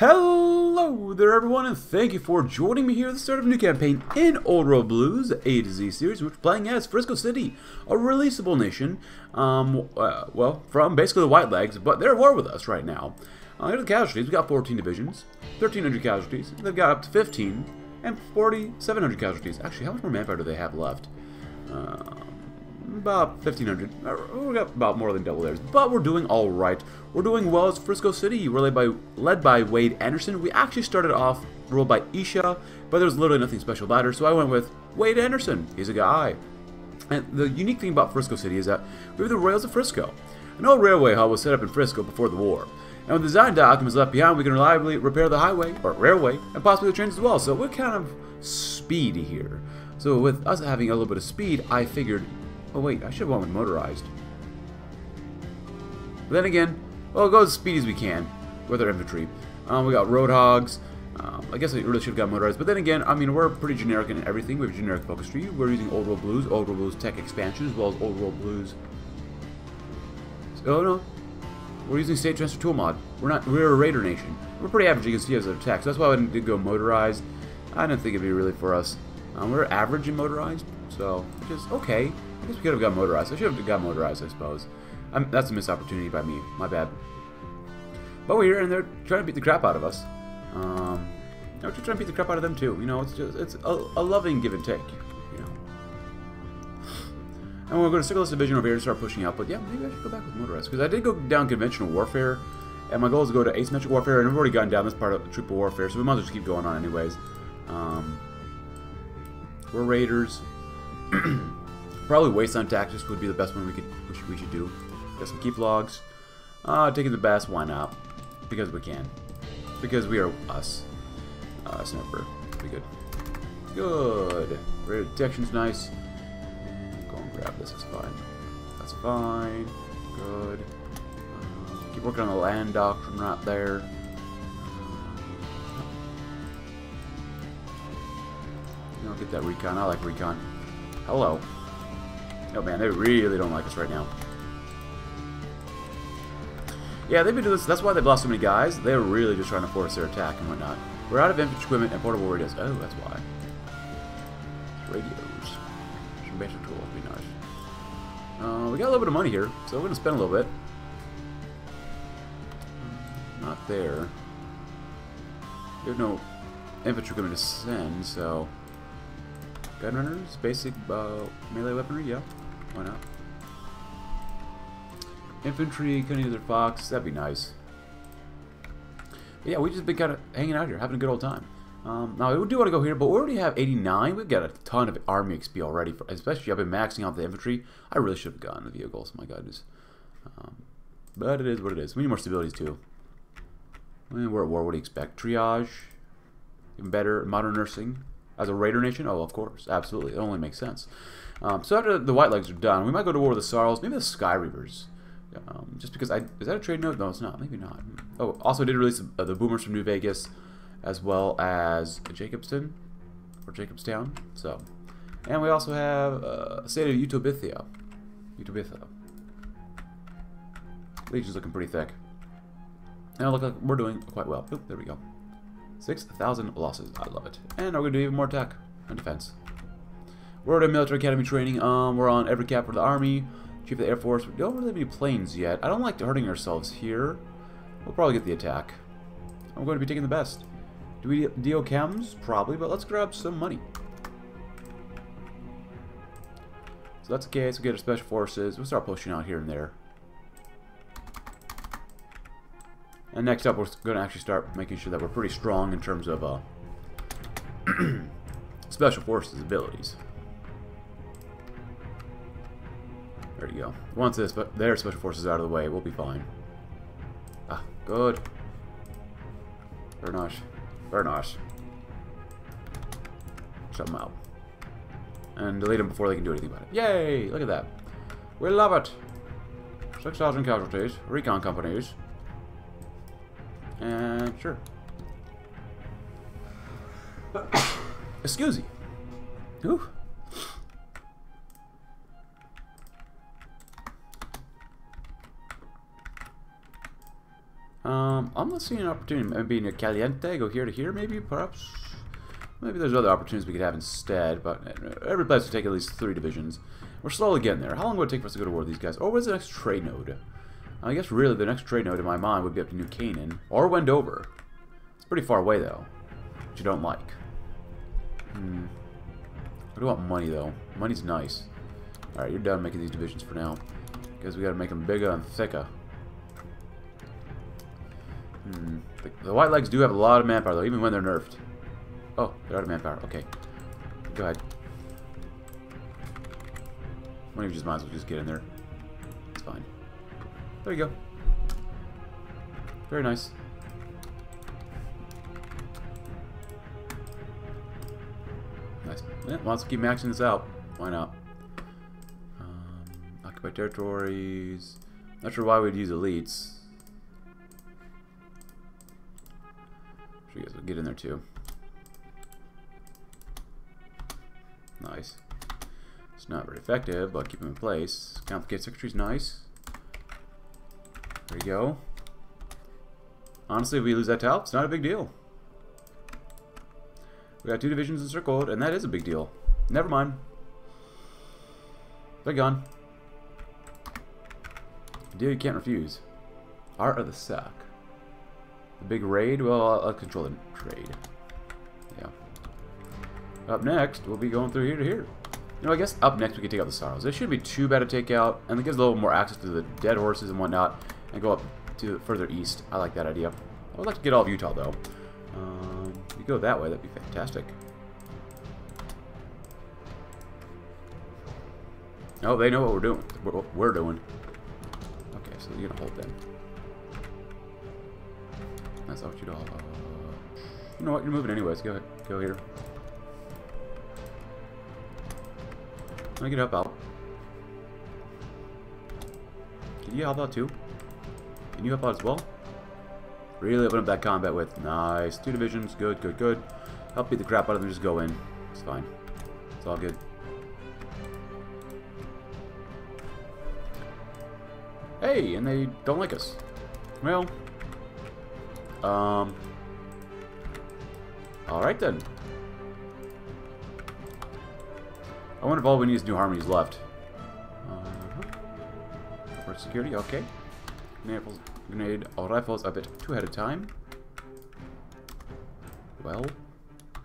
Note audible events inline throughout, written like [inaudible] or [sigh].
Hello there everyone and thank you for joining me here at the start of a new campaign in Old World Blues, A to Z series, which playing as Frisco City, a releasable nation, um, uh, well, from basically the White Legs, but they're at war with us right now. Uh, here are the casualties, we got 14 divisions, 1,300 casualties, they've got up to 15, and 4,700 casualties. Actually, how much more manpower do they have left? Um, about 1,500. Uh, We got about more than double theirs, but we're doing all right. We're doing well as Frisco City. We're led by led by Wade Anderson. We actually started off ruled by Isha, but there's literally nothing special about her, so I went with Wade Anderson. He's a guy. And the unique thing about Frisco City is that we have the Rails of Frisco. An old railway hub was set up in Frisco before the war. And when the design documents left behind, we can reliably repair the highway, or railway, and possibly the trains as well. So we're kind of speedy here. So with us having a little bit of speed, I figured, oh wait, I should have went with motorized. But then again, well, go as speedy as we can with our infantry. Um, we got roadhogs. Um, I guess I really should have got motorized. But then again, I mean, we're pretty generic in everything. We have generic focus tree. We're using Old World Blues, Old World Blues Tech Expansion, as well as Old World Blues. Oh no, we're using State Transfer Tool Mod. We're not. We're a Raider Nation. We're pretty average. See as our attack. So that's why I didn't go motorized. I didn't think it'd be really for us. Um, we're average in motorized, so just okay. I guess we could have got motorized. I should have got motorized, I suppose. That's a missed opportunity by me. My bad. But we're here, and they're trying to beat the crap out of us. Um, we're just trying to beat the crap out of them too. You know, it's just it's a, a loving give and take. You know. And we're going to circle this division over here to start pushing out. But yeah, maybe I should go back with motorized because I did go down conventional warfare, and my goal is to go to asymmetric warfare, and I've already gotten down this part of of warfare, so we might as well just keep going on anyways. Um, we're raiders. [clears throat] Probably wasteland tactics would be the best one we could we should, we should do. Got some keep logs. Uh, taking the best, why not? Because we can. Because we are us. Uh, sniper. Be good. Good. Radar detection's nice. Go and grab this, it's fine. That's fine. Good. Uh, keep working on the land doctrine right there. Get that recon. I like recon. Hello. Oh man, they really don't like us right now. Yeah, they've been doing this. That's why they've lost so many guys. They're really just trying to force their attack and whatnot. We're out of infantry equipment and portable radios. Oh, that's why. Radios. Some basic tools would be nice. Uh, we got a little bit of money here, so we're going to spend a little bit. Not there. Have no infantry equipment to send, so... Gunrunners, basic uh, melee weaponry, yeah. Why not? Infantry, couldn't use their fox, that'd be nice. But yeah, we just been kind of hanging out here, having a good old time. Um, now, we do want to go here, but we already have 89. We've got a ton of army XP already, for, especially I've been maxing out the infantry. I really should have gotten the vehicles, my goodness. Um, but it is what it is. We need more stabilities, too. I mean, we're at war, what do you expect? Triage, even better, modern nursing. As a raider nation? Oh, of course. Absolutely. It only makes sense. Um, so after the White Legs are done, we might go to war with the Sarls, maybe the Sky Reavers. Um, just because I... Is that a trade note? No, it's not. Maybe not. Oh, also did release uh, the Boomers from New Vegas, as well as Jacobston, or Jacobstown. So, And we also have uh, State of Utopithia. Utopitha. Legion's looking pretty thick. And it looks like we're doing quite well. Oop, there we go. 6,000 losses. I love it. And we're going to do even more attack and defense. We're at a military academy training. Um, we're on every cap for the army. Chief of the Air Force. We don't really have any planes yet. I don't like hurting ourselves here. We'll probably get the attack. I'm going to be taking the best. Do we deal chems? Probably, but let's grab some money. So that's okay. So we get our special forces. We'll start pushing out here and there. And next up, we're going to actually start making sure that we're pretty strong in terms of uh, [clears throat] special forces abilities. There you go. Once this, but their special forces out of the way, we'll be fine. Ah, good. Very nice. Shut them out. And delete them before they can do anything about it. Yay! Look at that. We love it. 6,000 casualties. Recon companies. And sure. [coughs] Excuse me. Ooh. Um, I'm not seeing an opportunity. Maybe in a Caliente, go here to here, maybe, perhaps. Maybe there's other opportunities we could have instead, but every place will take at least three divisions. We're slowly getting there. How long would it take for us to go to war with these guys? Or what's the next trade node? I guess really the next trade node in my mind would be up to New Canaan. Or Wendover. It's pretty far away, though. Which you don't like. Hmm. Want money, though. Money's nice. Alright, you're done making these divisions for now. Because we gotta make them bigger and thicker. Hmm. The, the White Legs do have a lot of manpower, though, even when they're nerfed. Oh, they're out of manpower. Okay. Go ahead. One of you just might as well just get in there. It's fine. There you go. Very nice. Nice. Yeah, wants to keep maxing this out. Why not? Um, occupied territories. Not sure why we'd use elites. Sure you guys will get in there too. Nice. It's not very effective, but keep them in place. Complicated secretary's nice. There you go. Honestly, if we lose that tile, it's not a big deal. We got two divisions encircled, and that is a big deal. Never mind. They're gone. A deal you can't refuse. Art of the Sack. The big raid? Well, I'll, I'll control the trade. Yeah. Up next, we'll be going through here to here. You know, I guess up next we can take out the Sorrows. It shouldn't be too bad to take out, and it gives a little more access to the dead horses and whatnot, and go up to further east. I like that idea. I would like to get all of Utah, though. Um, you go that way, that'd be fantastic. Oh, they know what we're doing. What we're doing. Okay, so you're gonna hold them. That's not what you do. Uh, you know what? You're moving anyways. Go. Go here. I get up out? Can you help out too? Can you help out as well? Really open up that combat with. Nice. Two divisions. Good, good, good. Help beat the crap out of them. Just go in. It's fine. It's all good. Hey, and they don't like us. Well. Um. Alright then. I wonder if all we need is new harmonies left. Uh -huh. For security, okay. Grenade, grenade rifles a bit two at a time. Well,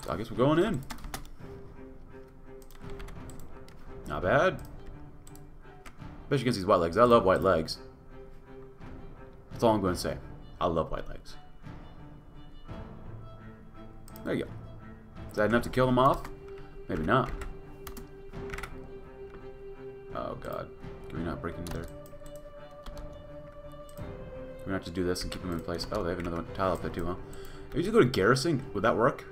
I guess we're going in. Not bad. Especially against these white legs. I love white legs. That's all I'm going to say. I love white legs. There you go. Is that enough to kill them off? Maybe not. Oh god. Can we not break into there? We're gonna have to do this and keep them in place. Oh, they have another one tile up there too, huh? If you just go to garrison, would that work?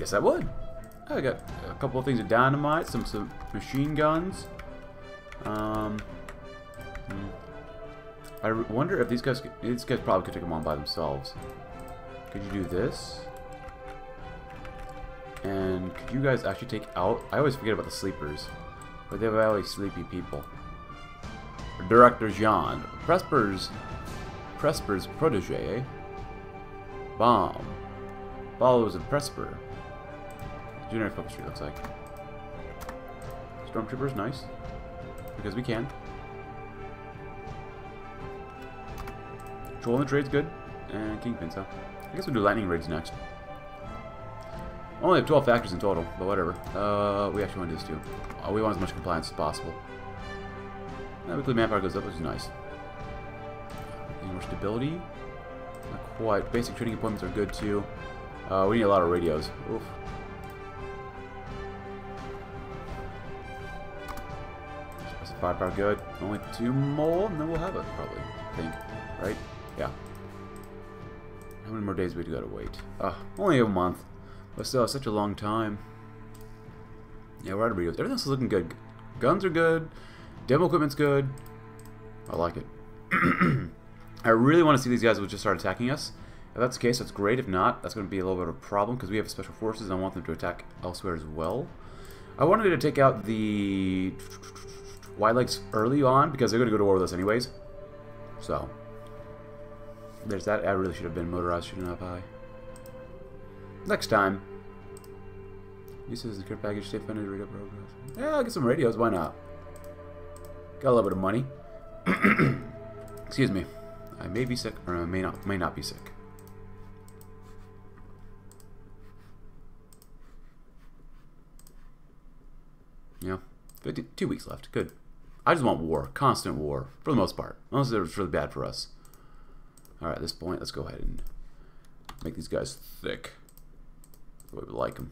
Yes, I would. I got a couple of things of dynamite, some some machine guns. Um, hmm. I wonder if these guys these guys probably could take them on by themselves. Could you do this? And could you guys actually take out... I always forget about the sleepers. But they have always sleepy people. Director Jean. Presper's... Presper's protege, eh? Bomb. Follows of Presper. Junior focus tree looks like. Stormtroopers, nice. Because we can. Controlling the trade's good. And Kingpin, so. I guess we'll do lightning raids next. Only have 12 factors in total, but whatever. Uh, we actually want to do this too. Uh, we want as much compliance as possible. That weekly manpower goes up, which is nice. Any more stability? Not quite. Basic training appointments are good too. Uh, we need a lot of radios. Oof. Firepower good. Only two more, and then we'll have it, probably. I think. Right? Yeah. How many more days do we gotta wait? Uh, only a month. But still, such a long time. Yeah, we're out of radios. Everything else is looking good. Guns are good. Demo equipment's good. I like it. [clears throat] I really want to see these guys just start attacking us. If that's the case, that's great. If not, that's going to be a little bit of a problem because we have special forces and I want them to attack elsewhere as well. I wanted to take out the White Legs early on because they're going to go to war with us anyways. So, there's that. I really should have been motorized shooting up high. Next time. Is the care package. Stay funded. Read up progress. Yeah, I'll get some radios. Why not? Got a little bit of money. [clears throat] Excuse me. I may be sick, or I may not, may not be sick. Yeah, 50, two weeks left. Good. I just want war, constant war, for the most part. Unless it's really bad for us. Alright, at this point, let's go ahead and make these guys thick. We like them.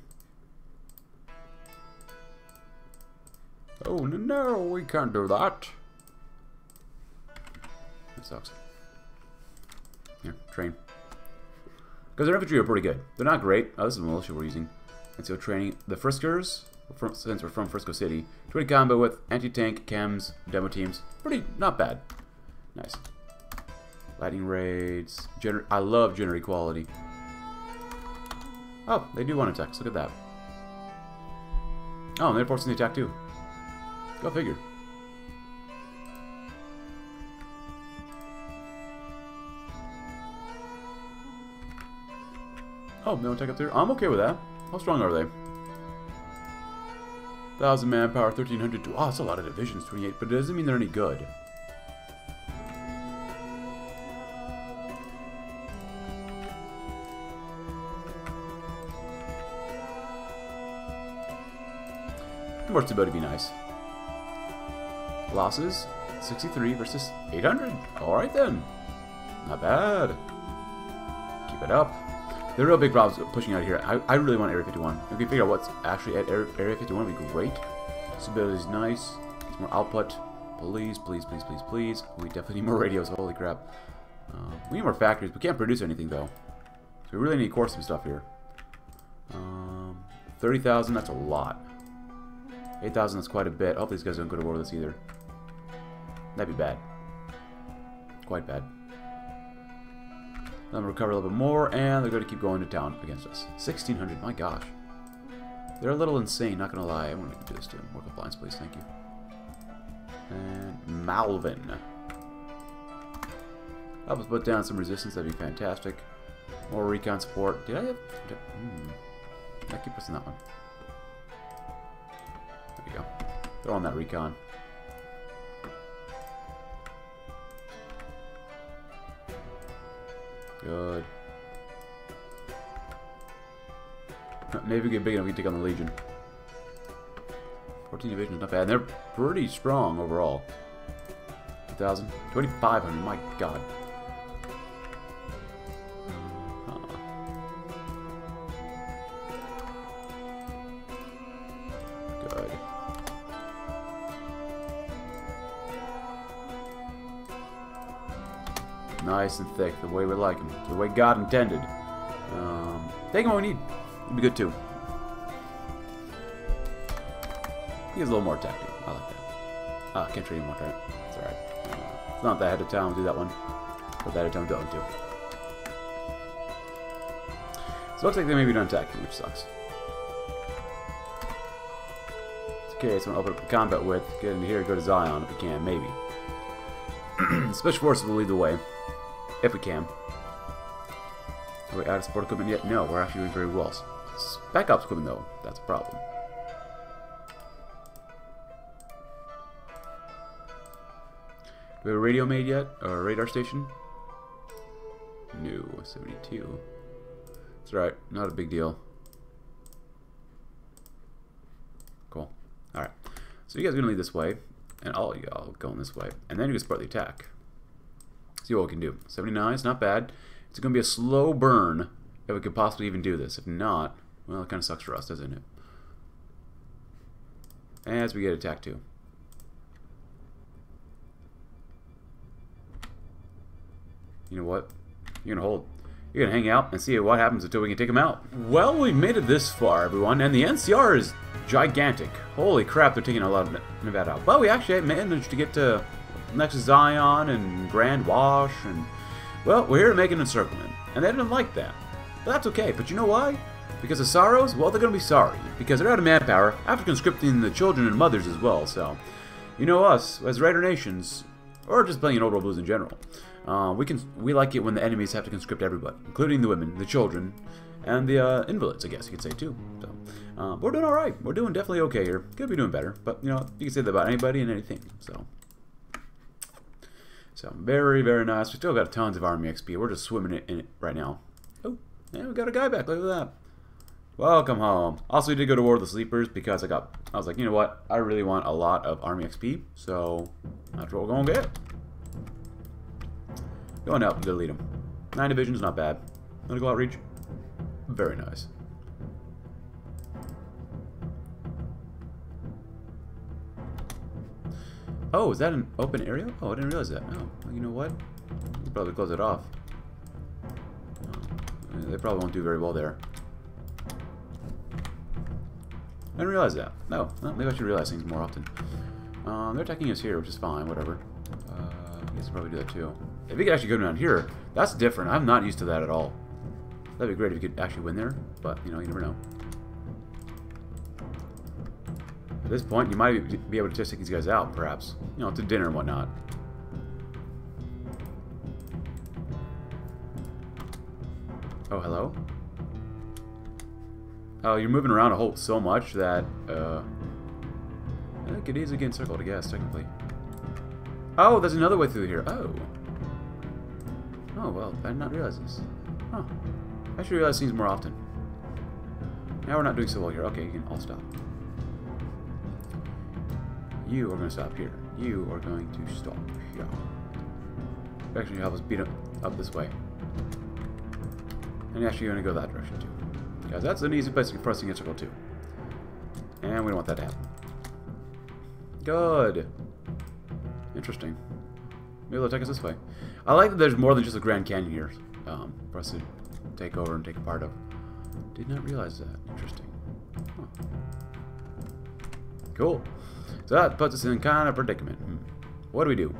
Oh, no, we can't do that. That sucks. Here, train. Because their infantry are pretty good. They're not great. Oh, this is the militia we're using. And so training the Friskers, from, since we're from Frisco City, 20 combo with anti-tank, chems, demo teams. Pretty, not bad. Nice. Lightning raids. Gener I love gender equality. Oh, they do want attacks. Look at that. Oh, and they're forcing the attack too. Go figure. Oh, no attack up there? I'm okay with that. How strong are they? 1,000 manpower, 1,300... Oh, that's a lot of divisions, 28, but it doesn't mean they're any good. Stability would be nice. Losses, 63 versus 800. Alright then. Not bad. Keep it up. The real big problem is pushing out here. I, I really want Area 51. If we figure out what's actually at Area, Area 51, would be great. Stability is nice. It's more output. Please, please, please, please, please. We definitely need more radios. Holy crap. Uh, we need more factories. We can't produce anything, though. So we really need to core some stuff here. Um, 30,000, that's a lot. 8,000 is quite a bit. I hope these guys don't go to war with us either. That'd be bad. Quite bad. Then recover a little bit more, and they're going to keep going to town against us. 1,600, my gosh. They're a little insane, not going to lie. I want to do this to them. More compliance, please. Thank you. And Malvin. Help us put down some resistance. That'd be fantastic. More recon support. Did I have... Did, hmm. I keep pressing that one. Go. Throw on that recon. Good. [laughs] Maybe we get big enough we can take on the Legion. 14 divisions, not bad. And they're pretty strong overall. 2,000. 2,500, my god. Nice and thick, the way we like them, the way God intended. Um, take them what we need. It'd be good too. He has a little more too. I like that. Ah, can't trade anymore, right? It's alright. It's not that head of town, do that one. But that head of town, don't do. So it looks like they may be done attacking, which sucks. It's Okay, so I'm gonna open up the combat with, get in here, go to Zion if we can, maybe. [clears throat] Special Forces will lead the way. If we can. Are we out of support equipment yet? No, we're actually doing very well. Backup equipment, though, that's a problem. Do we have a radio made yet? Or a radar station? No, 72. That's right, not a big deal. Cool. Alright. So you guys are going to lead this way, and all y'all going this way. And then you can support the attack. See what we can do. 79 is not bad. It's going to be a slow burn if we could possibly even do this. If not, well, it kind of sucks for us, doesn't it? As we get attacked too. You know what? You're going to hold. You're going to hang out and see what happens until we can take them out. Well, we've made it this far, everyone, and the NCR is gigantic. Holy crap, they're taking a lot of Nevada out. But we actually managed to get to next to Zion and Grand Wash, and well, we're here to make an encirclement, and they didn't like that. But that's okay. But you know why? Because the Sorrows, well, they're going to be sorry. Because they're out of manpower after conscripting the children and mothers as well. So, you know us, as Raider Nations, or just playing Old World Blues in general. Uh, we can we like it when the enemies have to conscript everybody, including the women, the children, and the uh, invalids, I guess you could say too. So uh, we're doing all right. We're doing definitely okay here. Could be doing better, but you know you can say that about anybody and anything. So so very very nice. We still got tons of army XP. We're just swimming it in it right now. Oh, yeah, we got a guy back. Look at that. Welcome home. Also, we did go to War of the Sleepers because I got, I was like, you know what? I really want a lot of Army XP, so that's what we're going to get. Going out, delete them. Nine divisions, not bad. To go outreach? Very nice. Oh, is that an open area? Oh, I didn't realize that. Oh, well, you know what? We'll probably close it off. Oh, they probably won't do very well there. I didn't realize that. No, well, maybe I should realize things more often. Um, they're attacking us here, which is fine, whatever. Uh, I guess I'll probably do that too. If we could actually go down here, that's different. I'm not used to that at all. That'd be great if you could actually win there, but, you know, you never know. At this point, you might be able to just take these guys out, perhaps. You know, to dinner and whatnot. Oh, hello? Oh, you're moving around a whole so much that, uh... I think it is again circled, I guess, technically. Oh, there's another way through here. Oh. Oh, well, I did not realize this. Huh. I should realize things more often. Now we're not doing so well here. Okay, you can all stop. You are going to stop here. You are going to stop here. Actually, help us beat up, up this way. And actually, you're going to go that direction, too. Guys, that's an easy place for us to get circle, too. And we don't want that to happen. Good. Interesting. Maybe they'll take us this way. I like that there's more than just a Grand Canyon here um, for us to take over and take a part of. Did not realize that. Interesting. Huh. Cool. So that puts us in kind of predicament. What do we do?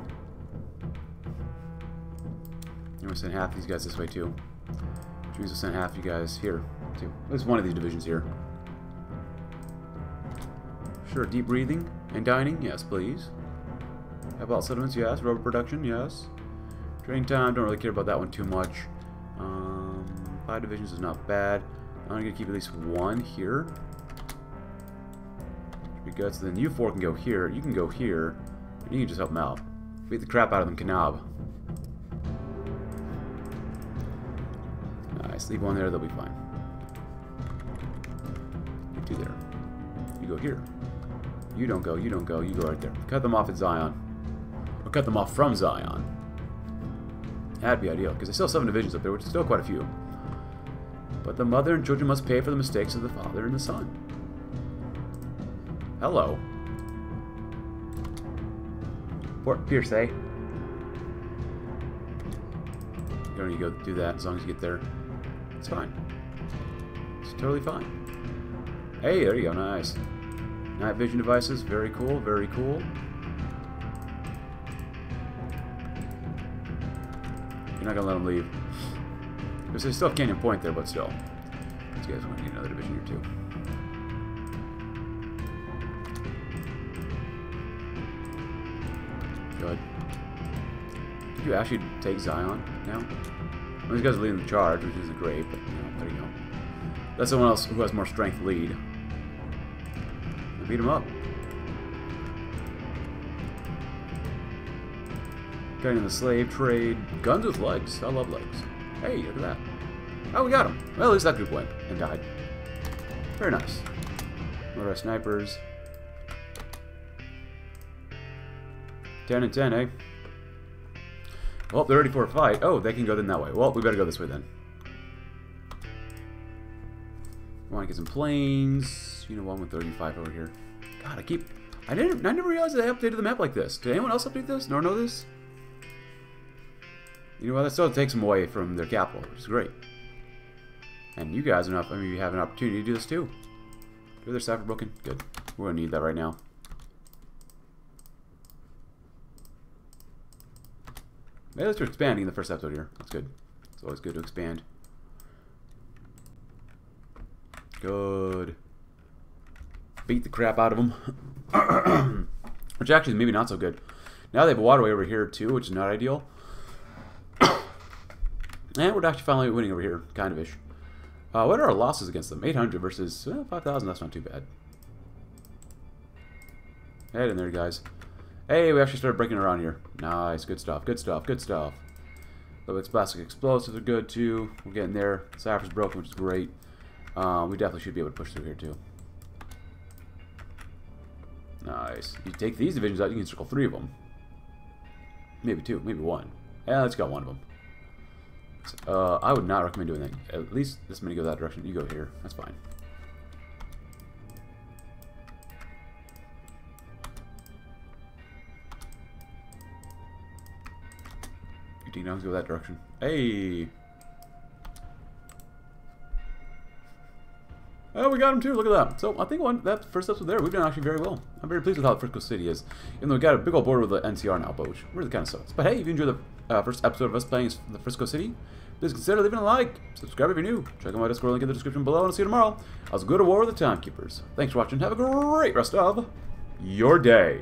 I'm going send half these guys this way too. Which means we'll send half you guys here too. At least one of these divisions here. Sure, deep breathing and dining? Yes, please. How about settlements? Yes. Rubber production? Yes. Training time? Don't really care about that one too much. Um, five divisions is not bad. I'm to keep at least one here. Be good. So then you four can go here. You can go here. You can just help them out. Beat the crap out of them, Kanab. Nice. Leave one there. They'll be fine. You two there. You go here. You don't go. You don't go. You go right there. Cut them off at Zion. Or cut them off from Zion. That'd be ideal, because they still have seven divisions up there, which is still quite a few. But the mother and children must pay for the mistakes of the father and the son. Hello. Port Pierce, eh? You don't need to go do that as long as you get there. It's fine. It's totally fine. Hey, there you go, nice. Night vision devices, very cool, very cool. You're not gonna let them leave. Because they still have Canyon Point there, but still. These guys want to get another division here too. Good. Did you actually take Zion now? These guys are leading the charge, which isn't great, but you know, there you go. That's someone else who has more strength lead. Beat him up. Going in the slave trade. Guns with legs. I love legs. Hey, look at that. Oh, we got him. Well, at least that group went and died. Very nice. What our snipers? 10 and 10, eh? Well, they're ready for a fight. Oh, they can go then that way. Well, we better go this way then. want to get some planes. You know, one with 35 over here. God, I keep... I didn't. I never realized they updated the map like this. Did anyone else update this? Nor know this? You know what? That still takes them away from their capital, which is great. And you guys not. I mean, you have an opportunity to do this too. Do their cipher broken? Good. We're gonna need that right now. Maybe let's expanding the first episode here. That's good. It's always good to expand. Good. Beat the crap out of them. [coughs] which actually maybe not so good. Now they have a waterway over here too, which is not ideal. [coughs] and we're actually finally winning over here, kind of ish. Uh, what are our losses against them? 800 versus well, 5,000, that's not too bad. Head in there, guys. Hey, we actually started breaking around here. Nice, good stuff, good stuff, good stuff. The plastic explosives are good too. We're getting there. Cypher's broken, which is great. Um, we definitely should be able to push through here too. Nice. You take these divisions out, you can circle three of them. Maybe two, maybe one. Yeah, let's go one of them. Uh, I would not recommend doing that. At least this many go that direction. You go here. That's fine. You take go that direction. Hey! Oh, we got him too. Look at that. So I think one that first episode there, we've done actually very well. I'm very pleased with how Frisco City is. Even though we got a big old border with the NCR now, but which really kind of sucks. But hey, if you enjoyed the uh, first episode of us playing the Frisco City, please consider leaving a like, subscribe if you're new, check out my Discord link in the description below, and I'll see you tomorrow. I was good at war with the Timekeepers. Thanks for watching. Have a great rest of your day.